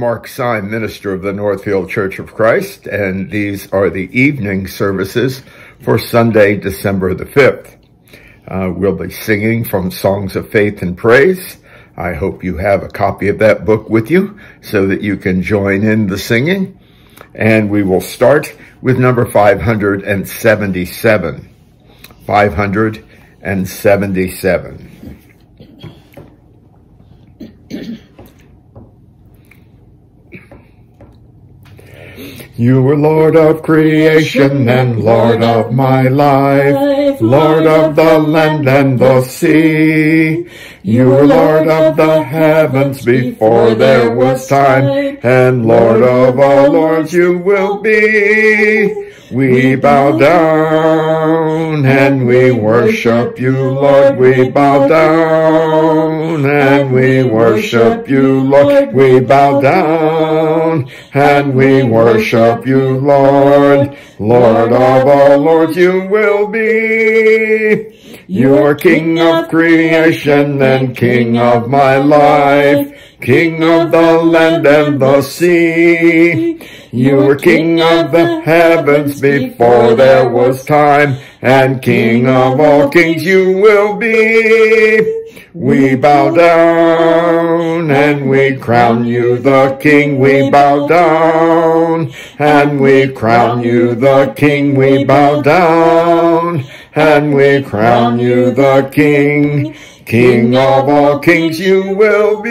Mark Syme, minister of the Northfield Church of Christ, and these are the evening services for Sunday, December the 5th. Uh, we'll be singing from Songs of Faith and Praise. I hope you have a copy of that book with you so that you can join in the singing. And we will start with number 577. 577. You are Lord of creation and Lord of my life, Lord of the land and the sea. You are Lord of the heavens before there was time, and Lord of all lords you will be. We bow down and we worship you, Lord. We bow down and we worship you, Lord. We bow down and we worship you, Lord. Lord of all lords you will be. You are King of creation and King of my life. King of the land and the sea. You were King of the heavens before there was time, and King of all kings you will be. We bow down and we crown you the King. We bow down and we crown you the King. We bow down and we crown you the King. King of all kings you will be.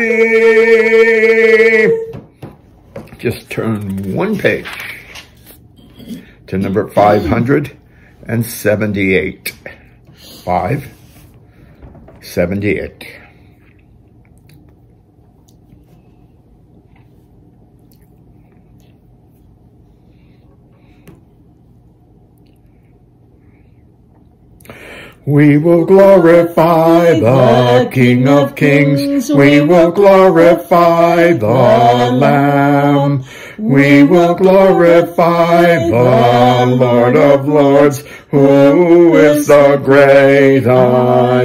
Just turn one page to number 578. 578. We will glorify the King of Kings. We will glorify the Lamb. We will glorify the Lord of Lords, who is the great I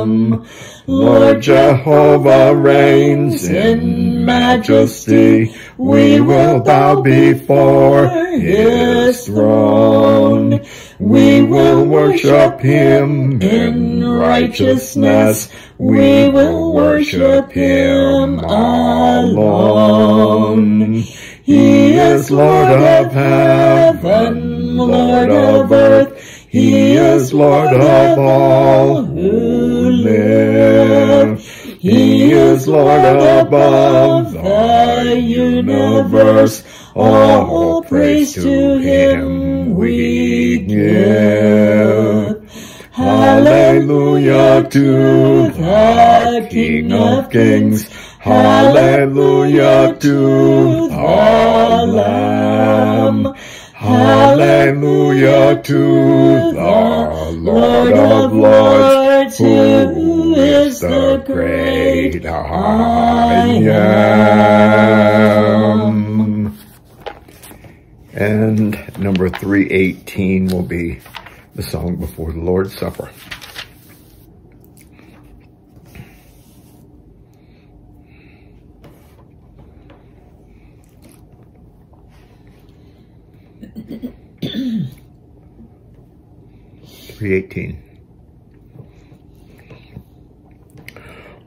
am. Lord Jehovah reigns in majesty. We will bow before his throne. We will worship him in righteousness. We will worship him alone. He is Lord of heaven, Lord of earth. He is Lord of all who live. He is Lord above the universe. All praise to him we give. Hallelujah to the King of Kings. Hallelujah to the Lamb. Hallelujah to the Lord of Lords, who is the great I am. And number 318 will be the song before the Lord's Supper. Three eighteen.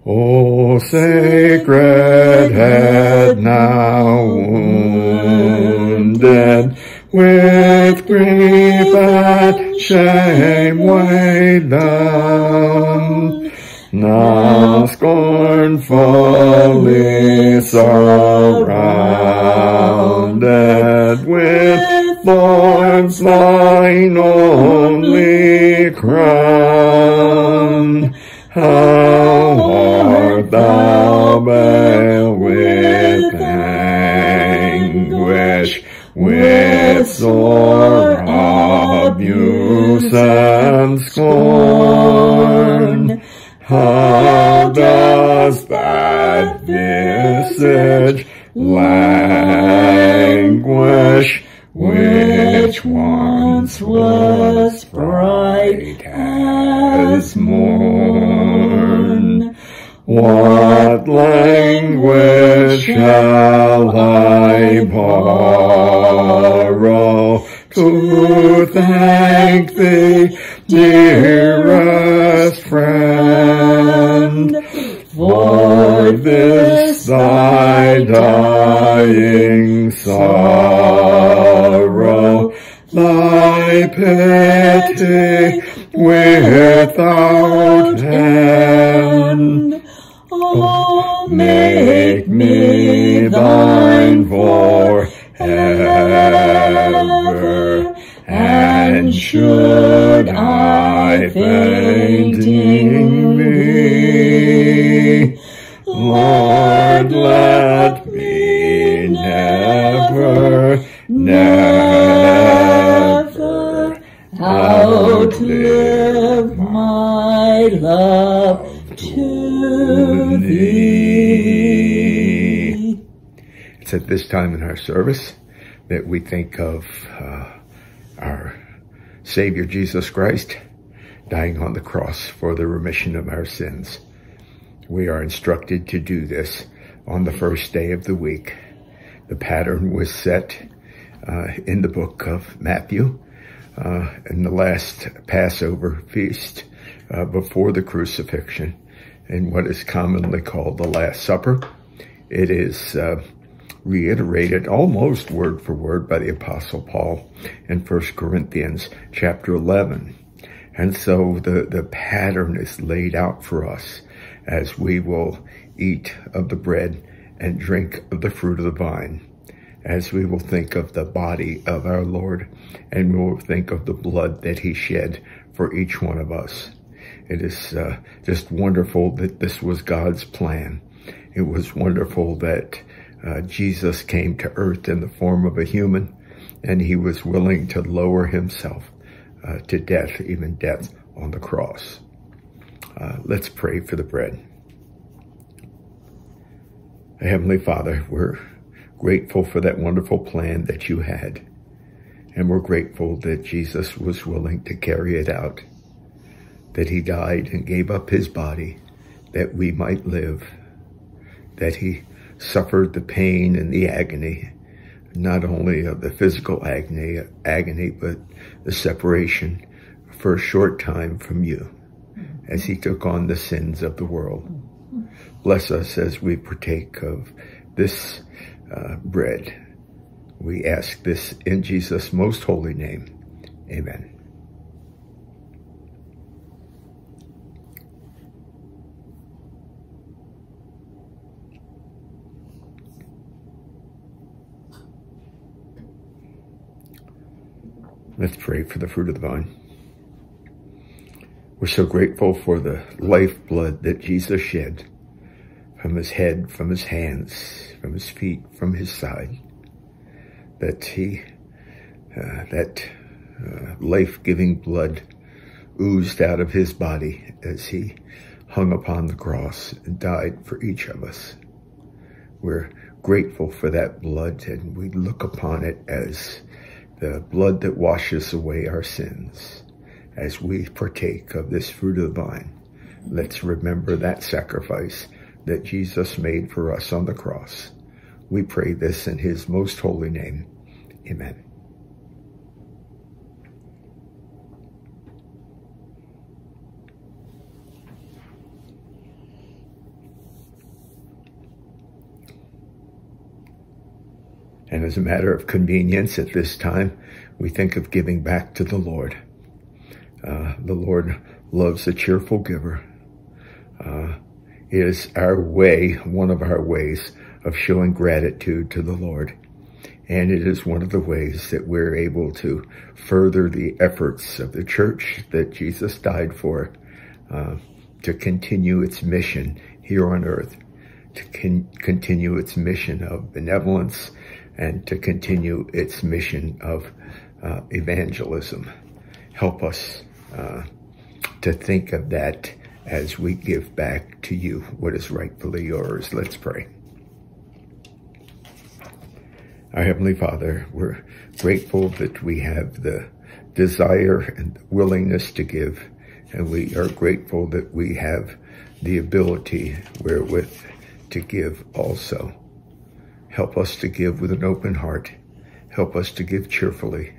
O sacred head now wounded with grief and shame weighed down, now scornfully surrounded with thorns, thine only crown. How thou bare with anguish, with sore abuse and scorn? How does that visage languish, which once was bright as morn? What language shall I borrow to thank thee, dearest friend, for this thy dying sorrow, thy pity without end. Oh, make me thine forever, and should I fainting be, Lord, let me never, never outlive my love thee. It's at this time in our service that we think of uh, our Savior Jesus Christ dying on the cross for the remission of our sins. We are instructed to do this on the first day of the week. The pattern was set uh, in the book of Matthew uh, in the last Passover feast uh, before the crucifixion in what is commonly called the Last Supper. It is uh, reiterated almost word for word by the Apostle Paul in 1 Corinthians chapter 11. And so the, the pattern is laid out for us as we will eat of the bread and drink of the fruit of the vine, as we will think of the body of our Lord, and we will think of the blood that he shed for each one of us. It is uh, just wonderful that this was God's plan. It was wonderful that uh, Jesus came to earth in the form of a human, and he was willing to lower himself uh, to death, even death on the cross. Uh, let's pray for the bread. Heavenly Father, we're grateful for that wonderful plan that you had. And we're grateful that Jesus was willing to carry it out, that he died and gave up his body that we might live, that he suffered the pain and the agony, not only of the physical agony, agony, but the separation for a short time from you as he took on the sins of the world. Bless us as we partake of this uh, bread. We ask this in Jesus' most holy name. Amen. Let's pray for the fruit of the vine. We're so grateful for the lifeblood that Jesus shed from his head, from his hands, from his feet, from his side, that he, uh, that uh, life-giving blood oozed out of his body as he hung upon the cross and died for each of us. We're grateful for that blood and we look upon it as the blood that washes away our sins as we partake of this fruit of the vine. Let's remember that sacrifice that Jesus made for us on the cross. We pray this in his most holy name. Amen. And as a matter of convenience at this time, we think of giving back to the Lord. Uh, the Lord loves a cheerful giver. Uh, is our way, one of our ways of showing gratitude to the Lord. And it is one of the ways that we're able to further the efforts of the church that Jesus died for, uh, to continue its mission here on earth, to con continue its mission of benevolence, and to continue its mission of uh, evangelism. Help us uh, to think of that as we give back to you what is rightfully yours. Let's pray. Our Heavenly Father, we're grateful that we have the desire and willingness to give, and we are grateful that we have the ability wherewith to give also. Help us to give with an open heart. Help us to give cheerfully.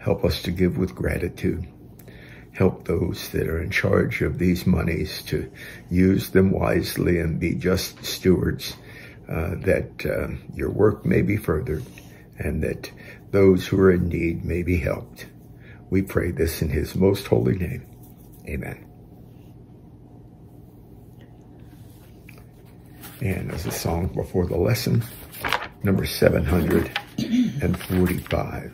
Help us to give with gratitude. Help those that are in charge of these monies to use them wisely and be just stewards, uh, that uh, your work may be furthered and that those who are in need may be helped. We pray this in his most holy name. Amen. And as a song before the lesson, number 745.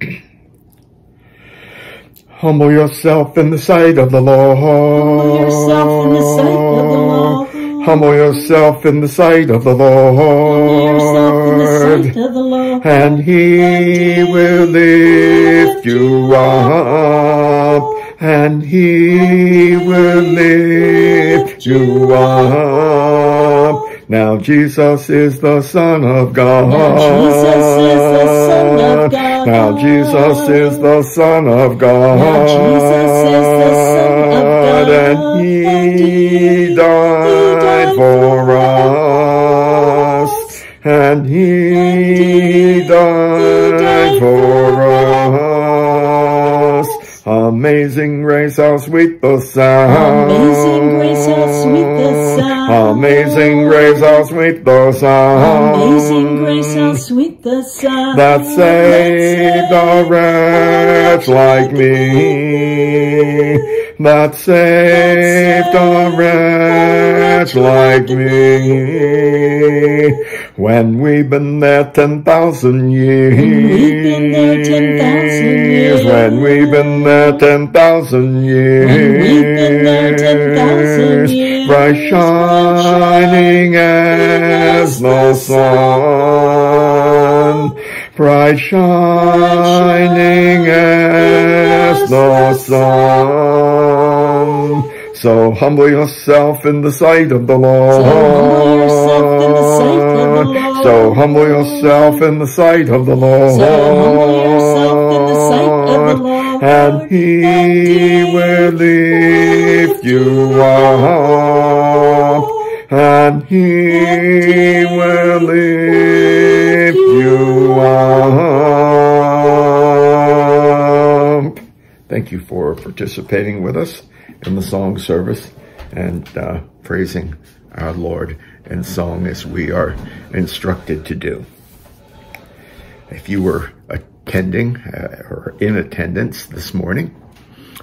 Humble yourself in the sight of the Lord. Humble yourself in the sight of the Lord. Humble yourself in the sight of the Lord. Humble yourself in the sight of the Lord. And he will lift you up. And he will lift you up. Now Jesus is the Son of God. Now Jesus is the Son of God. Now Jesus is the Son of God. Now Jesus is the Son of God. And he died for us. And he died for us. Amazing grace, how sweet the sound. Amazing grace, how sweet the sound. Amazing grace, how sweet the sound. Amazing grace, how sweet the sound. that saved a wretch like me. That saved a wretch like me. When we've been there ten thousand years. we've been there 10,000 years. When we've been there ten thousand years. When we've been there 10,000 years. Bright shining as the sun. Bright shining as the sun. So humble yourself in the sight of the Lord. So humble yourself in the sight of the Lord. So humble yourself in the sight of the Lord. So humble yourself in the sight of the Lord. And he will lift you up. And he will lift up. Thank you for participating with us in the song service and uh, praising our Lord in song as we are instructed to do. If you were attending uh, or in attendance this morning,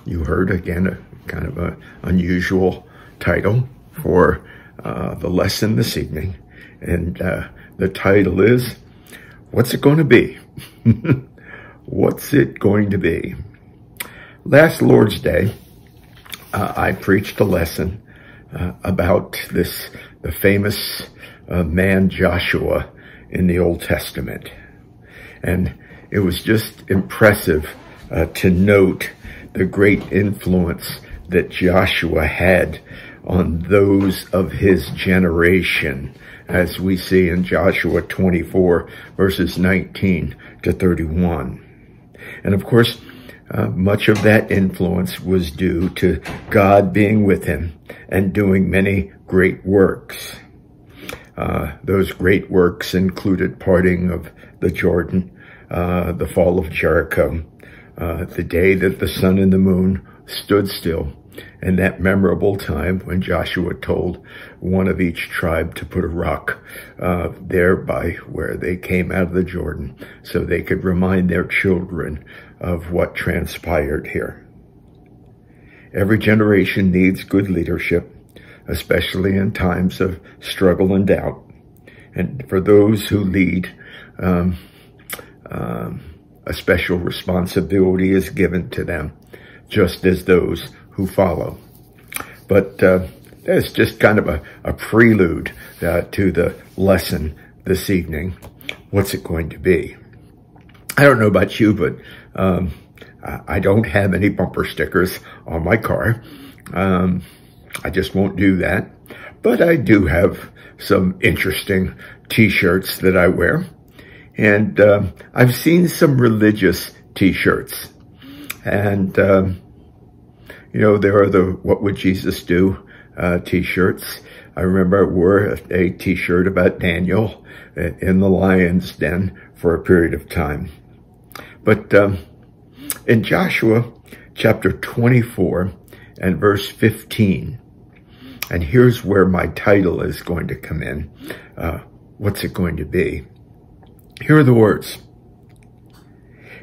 you heard again a kind of an unusual title for uh, the lesson this evening. And uh, the title is, What's It Going to Be? What's It Going to Be? Last Lord's Day, uh, I preached a lesson uh, about this, the famous uh, man Joshua in the Old Testament. And it was just impressive uh, to note the great influence that Joshua had on those of his generation, as we see in Joshua 24, verses 19 to 31. And of course, uh, much of that influence was due to God being with him and doing many great works. Uh, those great works included parting of the Jordan, uh, the fall of Jericho, uh, the day that the sun and the moon stood still, and that memorable time when Joshua told one of each tribe to put a rock uh, there by where they came out of the Jordan so they could remind their children of what transpired here. Every generation needs good leadership, especially in times of struggle and doubt. And for those who lead, um, um, a special responsibility is given to them, just as those who follow. But uh, that's just kind of a, a prelude uh, to the lesson this evening. What's it going to be? I don't know about you, but um, I don't have any bumper stickers on my car. Um, I just won't do that. But I do have some interesting t-shirts that I wear. And uh, I've seen some religious t-shirts. And, um, you know, there are the What Would Jesus Do uh, t-shirts. I remember I wore a t-shirt about Daniel in the lion's den for a period of time. But um, in Joshua chapter 24 and verse 15, and here's where my title is going to come in. Uh, what's it going to be? Here are the words.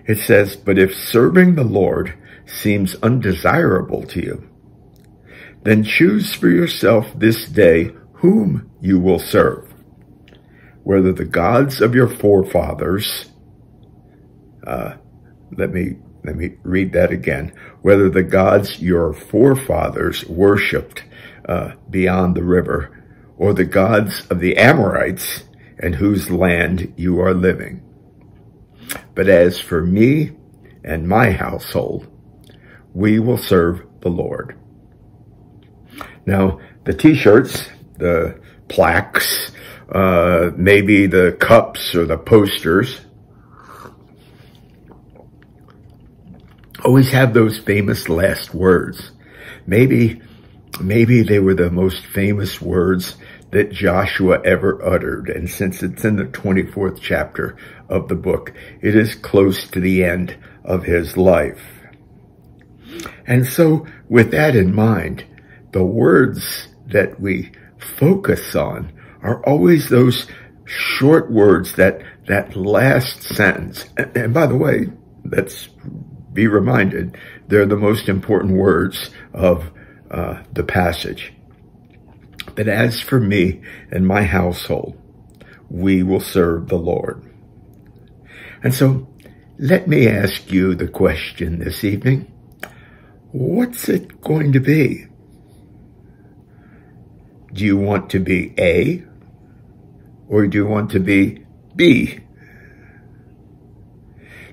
It says, But if serving the Lord seems undesirable to you, then choose for yourself this day whom you will serve, whether the gods of your forefathers, uh, let me let me read that again, whether the gods your forefathers worshipped uh, beyond the river, or the gods of the Amorites in whose land you are living. But as for me and my household, we will serve the Lord. Now, the t-shirts, the plaques, uh, maybe the cups or the posters, always have those famous last words. Maybe, maybe they were the most famous words that Joshua ever uttered. And since it's in the 24th chapter of the book, it is close to the end of his life. And so with that in mind, the words that we focus on are always those short words that, that last sentence. And, and by the way, let's be reminded, they're the most important words of uh, the passage. But as for me and my household, we will serve the Lord. And so let me ask you the question this evening. What's it going to be? Do you want to be A or do you want to be B?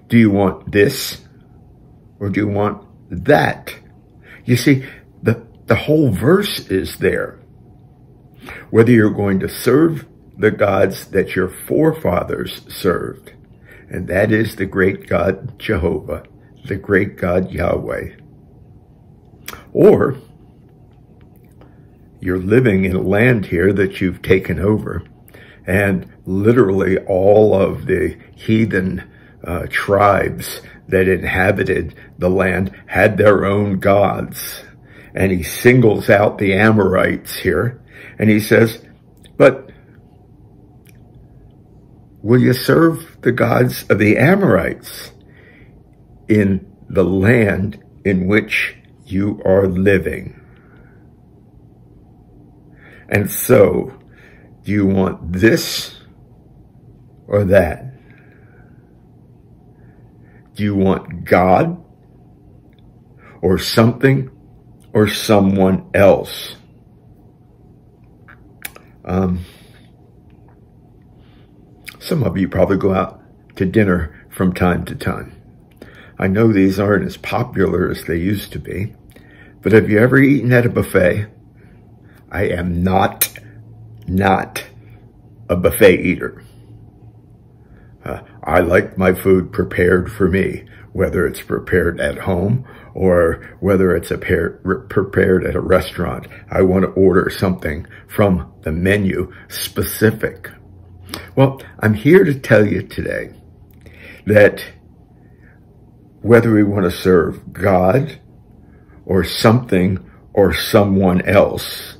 Do you want this or do you want that? You see, the, the whole verse is there. Whether you're going to serve the gods that your forefathers served, and that is the great God Jehovah, the great God Yahweh, or you're living in land here that you've taken over, and literally all of the heathen uh, tribes that inhabited the land had their own gods. And he singles out the Amorites here, and he says, but will you serve the gods of the Amorites in the land in which you are living? And so, do you want this or that? Do you want God or something or someone else? Um, some of you probably go out to dinner from time to time. I know these aren't as popular as they used to be, but have you ever eaten at a buffet? I am not, not a buffet eater. Uh, I like my food prepared for me, whether it's prepared at home or whether it's prepared at a restaurant. I want to order something from the menu specific. Well, I'm here to tell you today that whether we want to serve God or something or someone else,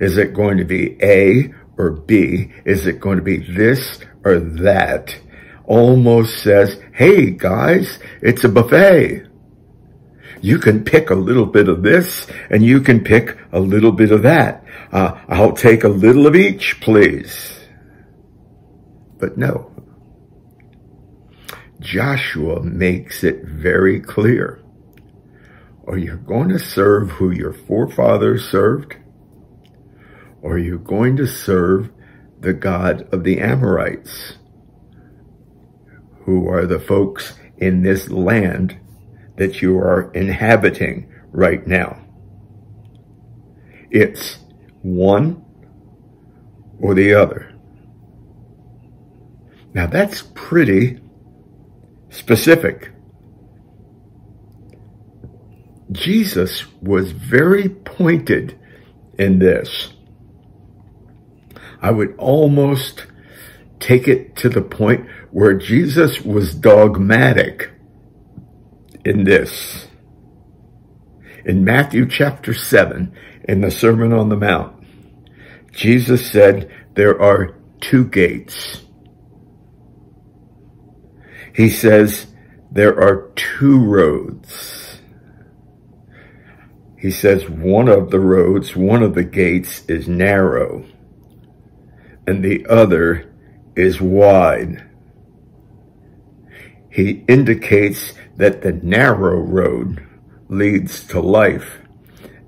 is it going to be A or B? Is it going to be this or that? Almost says, hey guys, it's a buffet. You can pick a little bit of this and you can pick a little bit of that. Uh, I'll take a little of each, please. But no. Joshua makes it very clear. Are you going to serve who your forefathers served? Or are you going to serve the God of the Amorites, who are the folks in this land that you are inhabiting right now? It's one or the other. Now that's pretty specific. Jesus was very pointed in this. I would almost take it to the point where Jesus was dogmatic in this. In Matthew chapter 7, in the Sermon on the Mount, Jesus said there are two gates. He says there are two roads. He says one of the roads, one of the gates is narrow and the other is wide. He indicates that the narrow road leads to life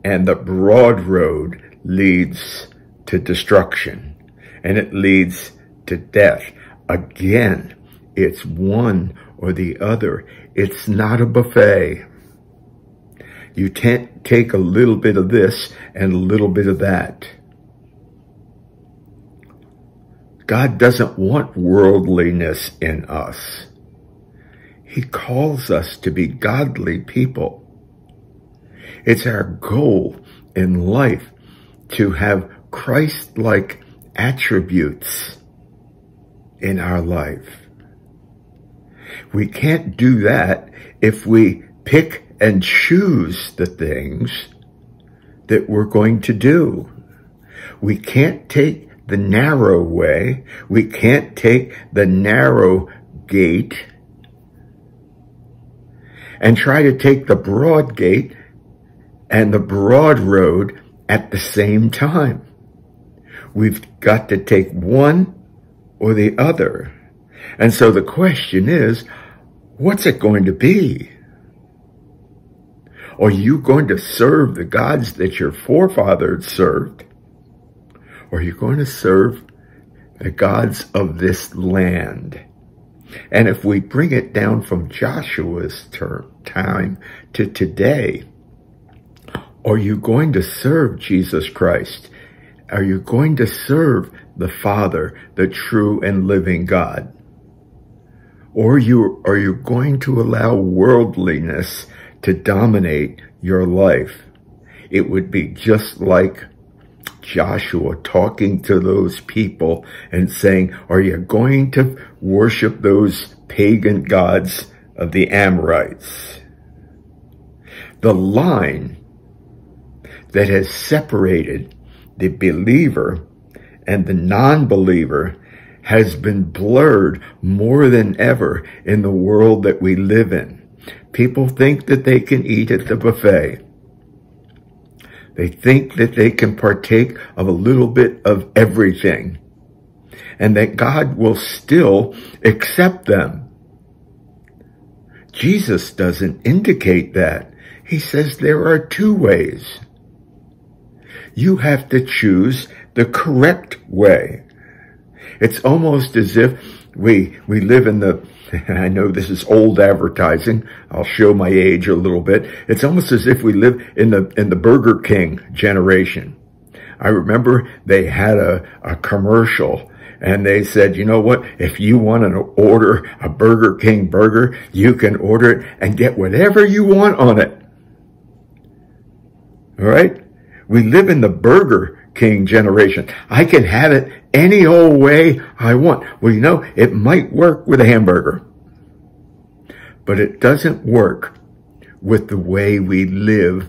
and the broad road leads to destruction and it leads to death. Again, it's one or the other. It's not a buffet. You can't take a little bit of this and a little bit of that. God doesn't want worldliness in us. He calls us to be godly people. It's our goal in life to have Christ-like attributes in our life. We can't do that if we pick and choose the things that we're going to do. We can't take the narrow way. We can't take the narrow gate and try to take the broad gate and the broad road at the same time. We've got to take one or the other. And so the question is, what's it going to be? Are you going to serve the gods that your forefathers served? Or are you going to serve the gods of this land? And if we bring it down from Joshua's term, time to today, are you going to serve Jesus Christ? Are you going to serve the Father, the true and living God? Or you, are you going to allow worldliness to dominate your life? It would be just like Joshua talking to those people and saying, are you going to worship those pagan gods of the Amorites? The line that has separated the believer and the non-believer has been blurred more than ever in the world that we live in. People think that they can eat at the buffet. They think that they can partake of a little bit of everything and that God will still accept them. Jesus doesn't indicate that. He says there are two ways. You have to choose the correct way. It's almost as if we, we live in the I know this is old advertising. I'll show my age a little bit. It's almost as if we live in the, in the Burger King generation. I remember they had a, a commercial and they said, you know what? If you want to order a Burger King burger, you can order it and get whatever you want on it. All right? We live in the Burger King generation. I can have it any old way I want. Well, you know, it might work with a hamburger, but it doesn't work with the way we live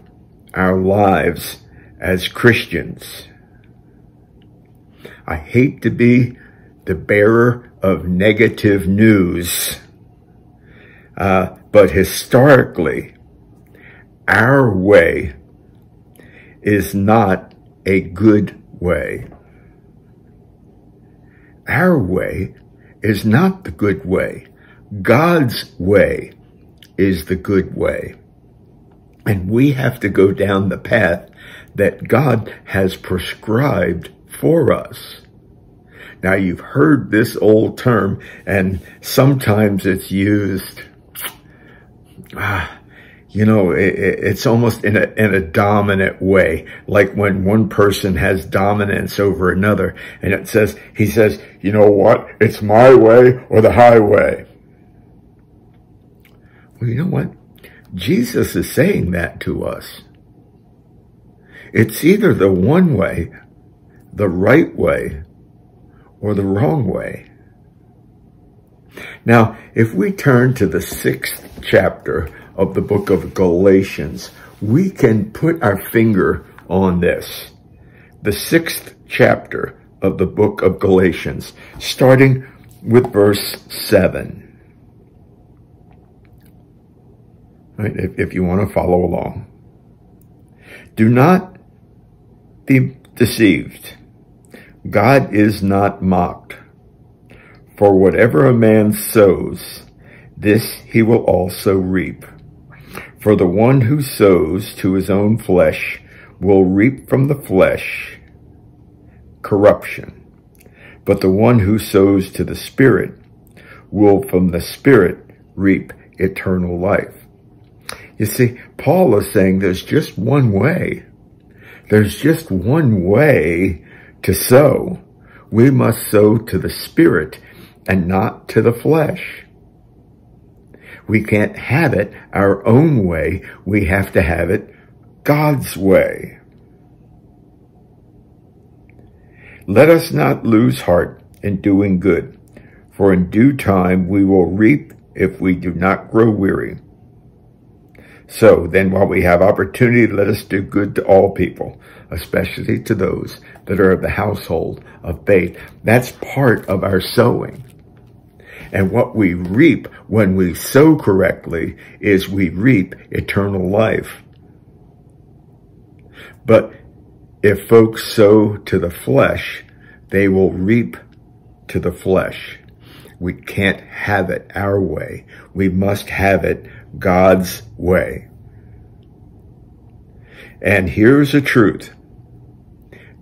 our lives as Christians. I hate to be the bearer of negative news, uh, but historically, our way is not a good way. Our way is not the good way. God's way is the good way. And we have to go down the path that God has prescribed for us. Now you've heard this old term and sometimes it's used, ah, you know, it, it's almost in a, in a dominant way, like when one person has dominance over another. And it says, he says, you know what? It's my way or the highway. Well, you know what? Jesus is saying that to us. It's either the one way, the right way, or the wrong way. Now, if we turn to the sixth chapter of the book of Galatians, we can put our finger on this. The sixth chapter of the book of Galatians, starting with verse 7. Right, if, if you want to follow along. Do not be deceived. God is not mocked. For whatever a man sows, this he will also reap. For the one who sows to his own flesh will reap from the flesh corruption. But the one who sows to the Spirit will from the Spirit reap eternal life. You see, Paul is saying there's just one way. There's just one way to sow. We must sow to the Spirit and not to the flesh. We can't have it our own way. We have to have it God's way. Let us not lose heart in doing good, for in due time we will reap if we do not grow weary. So then while we have opportunity, let us do good to all people, especially to those that are of the household of faith. That's part of our sowing. And what we reap when we sow correctly is we reap eternal life. But if folks sow to the flesh, they will reap to the flesh. We can't have it our way. We must have it God's way. And here's the truth.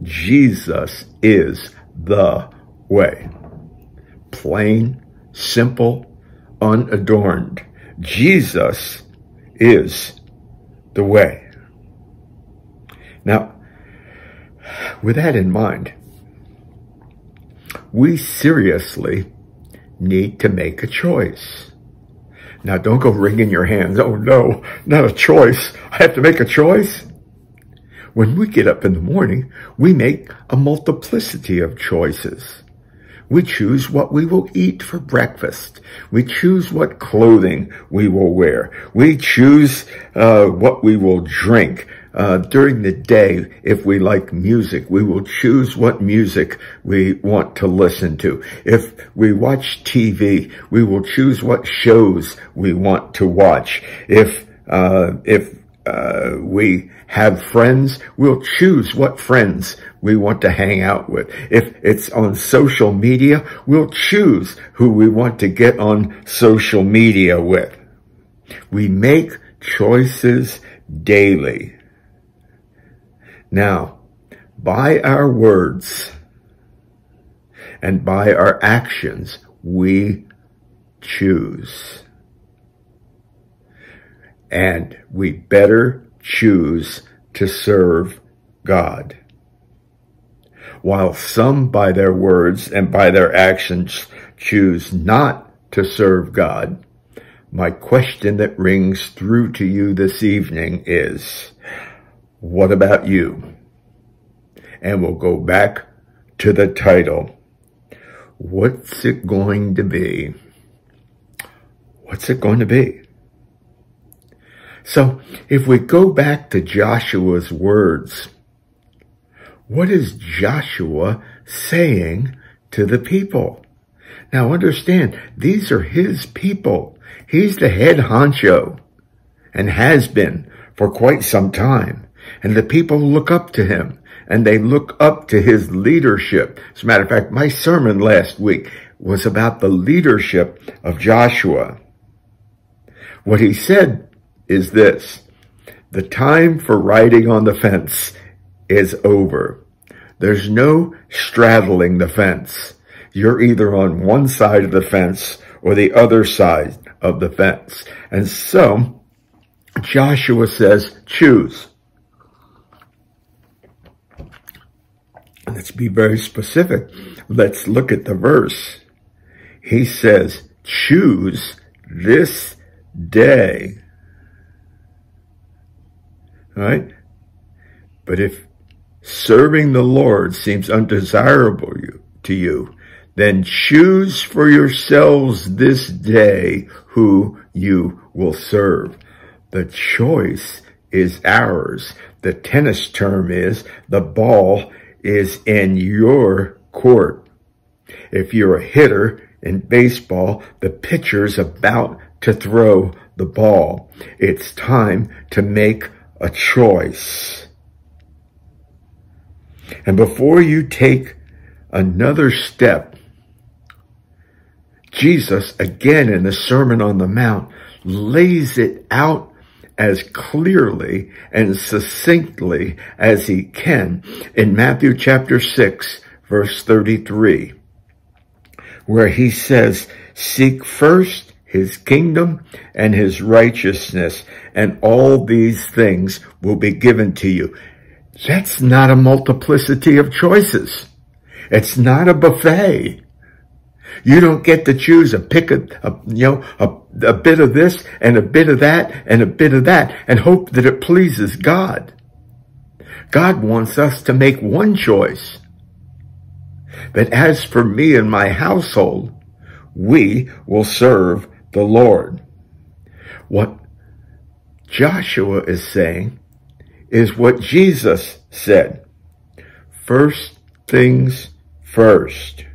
Jesus is the way. Plain, simple, unadorned. Jesus is the way. Now, with that in mind, we seriously need to make a choice. Now, don't go wringing your hands. Oh no, not a choice. I have to make a choice. When we get up in the morning, we make a multiplicity of choices. We choose what we will eat for breakfast. We choose what clothing we will wear. We choose uh, what we will drink. Uh, during the day, if we like music, we will choose what music we want to listen to. If we watch TV, we will choose what shows we want to watch. If uh, if uh, we have friends, we'll choose what friends we want to hang out with. If it's on social media, we'll choose who we want to get on social media with. We make choices daily. Now, by our words and by our actions, we choose. And we better choose to serve God. While some by their words and by their actions choose not to serve God, my question that rings through to you this evening is, what about you? And we'll go back to the title. What's it going to be? What's it going to be? So if we go back to Joshua's words, what is Joshua saying to the people? Now understand, these are his people. He's the head honcho and has been for quite some time. And the people look up to him and they look up to his leadership. As a matter of fact, my sermon last week was about the leadership of Joshua. What he said is this. The time for riding on the fence is over. There's no straddling the fence. You're either on one side of the fence or the other side of the fence. And so Joshua says, choose. Let's be very specific. Let's look at the verse. He says, choose this day right? But if serving the Lord seems undesirable to you, then choose for yourselves this day who you will serve. The choice is ours. The tennis term is the ball is in your court. If you're a hitter in baseball, the pitcher's about to throw the ball. It's time to make a choice. And before you take another step, Jesus, again in the Sermon on the Mount, lays it out as clearly and succinctly as he can in Matthew chapter 6, verse 33, where he says, Seek first his kingdom and his righteousness, and all these things will be given to you. That's not a multiplicity of choices. It's not a buffet. You don't get to choose a pick a, a you know, a, a bit of this and a bit of that and a bit of that and hope that it pleases God. God wants us to make one choice. But as for me and my household, we will serve the Lord. What Joshua is saying is what Jesus said. First things first.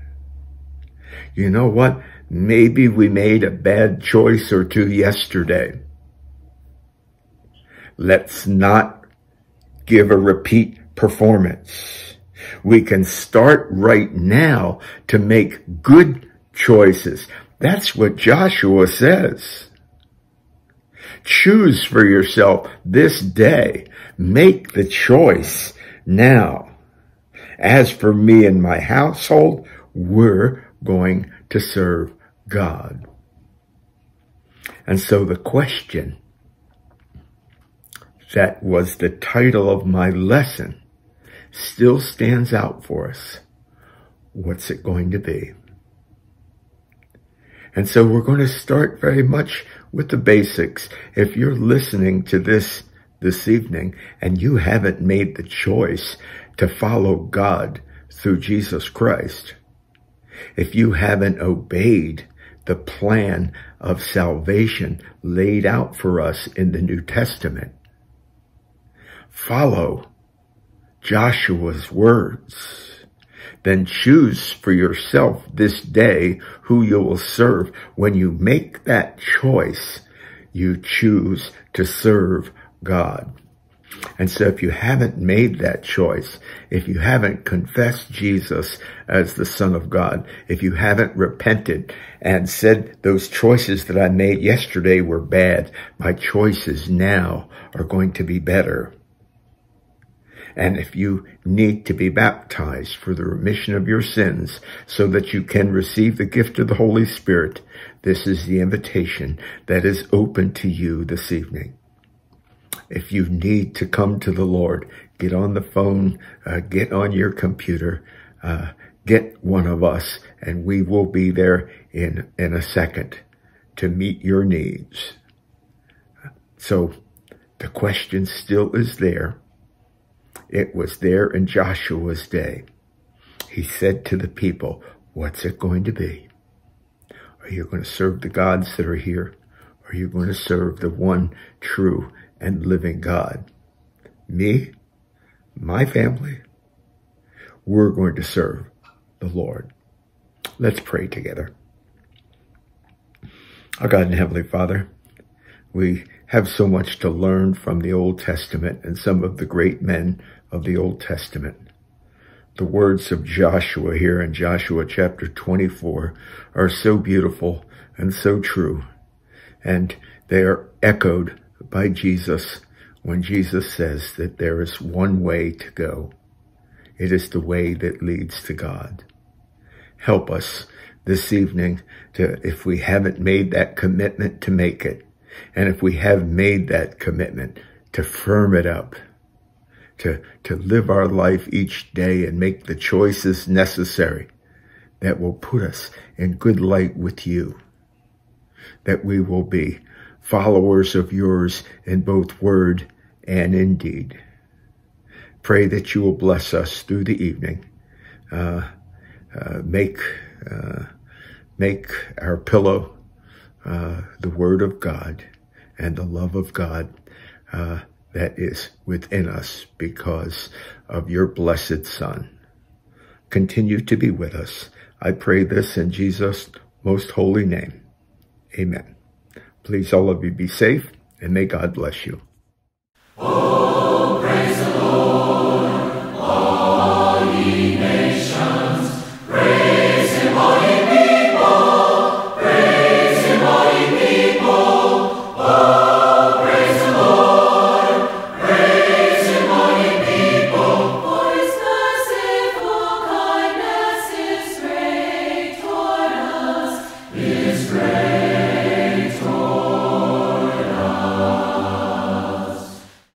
You know what? Maybe we made a bad choice or two yesterday. Let's not give a repeat performance. We can start right now to make good choices. That's what Joshua says. Choose for yourself this day. Make the choice now. As for me and my household, we're going to serve God. And so the question that was the title of my lesson still stands out for us. What's it going to be? And so we're going to start very much with the basics. If you're listening to this this evening and you haven't made the choice to follow God through Jesus Christ, if you haven't obeyed the plan of salvation laid out for us in the New Testament, follow Joshua's words then choose for yourself this day who you will serve. When you make that choice, you choose to serve God. And so if you haven't made that choice, if you haven't confessed Jesus as the Son of God, if you haven't repented and said those choices that I made yesterday were bad, my choices now are going to be better and if you need to be baptized for the remission of your sins so that you can receive the gift of the Holy Spirit, this is the invitation that is open to you this evening. If you need to come to the Lord, get on the phone, uh, get on your computer, uh, get one of us, and we will be there in, in a second to meet your needs. So the question still is there. It was there in Joshua's day. He said to the people, what's it going to be? Are you going to serve the gods that are here? Are you going to serve the one true and living God? Me, my family, we're going to serve the Lord. Let's pray together. Our God and Heavenly Father, we have so much to learn from the Old Testament and some of the great men of the Old Testament. The words of Joshua here in Joshua chapter 24 are so beautiful and so true. And they are echoed by Jesus when Jesus says that there is one way to go. It is the way that leads to God. Help us this evening to, if we haven't made that commitment to make it, and if we have made that commitment to firm it up, to, to live our life each day and make the choices necessary that will put us in good light with you. That we will be followers of yours in both word and in deed. Pray that you will bless us through the evening. Uh, uh, make uh, make our pillow uh, the Word of God and the love of God uh, that is within us because of your blessed Son. Continue to be with us. I pray this in Jesus' most holy name. Amen. Please, all of you, be safe and may God bless you.